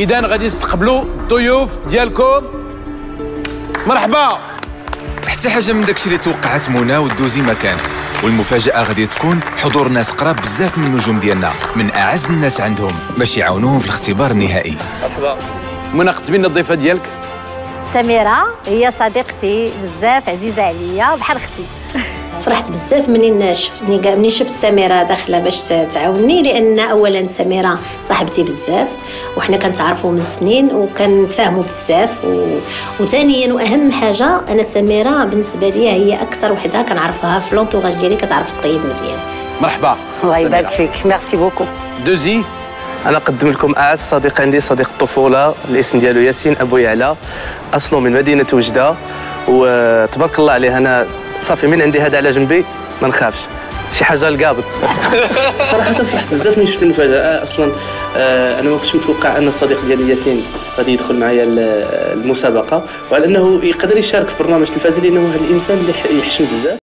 اذا غادي نستقبلوا الضيوف ديالكم. مرحبا. حتى حاجة من داكشي اللي توقعت منى والدوزي ما كانت. والمفاجأة غادي تكون حضور ناس قراب بزاف من النجوم ديالنا من أعز الناس عندهم باش يعاونوهم في الاختبار النهائي. مرحبا. منى قدمي لنا الضيفة ديالك. سميرة هي صديقتي بزاف عزيزة عليا بحال أختي. فرحت بزاف منين شفتني كاع منين شفت سميرة داخلة باش تعاوني لأن اولا سميرة صاحبتي بزاف وحنا كنتعرفوا من سنين وكنتفاهموا بزاف و... وثانيا وأهم حاجة أنا سميرة بالنسبة لي هي أكثر وحدة كنعرفها في l'entourage ديالي كتعرف الطيب مزيان. مرحبا الله يبارك فيك. merci beaucoup دوزي. أنا نقدم لكم اعز صديق عندي صديق الطفولة الاسم ديالو ياسين أبو يعلى. أصله من مدينة وجدة وتبارك الله عليه أنا صافي من عندي هذا على جنبي ما نخافش. شي حاجة القابض صراحة فرحت بزاف من شفت المفاجأة. أصلا آه، أنا ما كنتش متوقع أن الصديق ديالي ياسين غادي يدخل معايا المسابقة وعلى أنه يقدر يشارك في برنامج تلفازي لأنه واحد الإنسان اللي يحشم بزاف.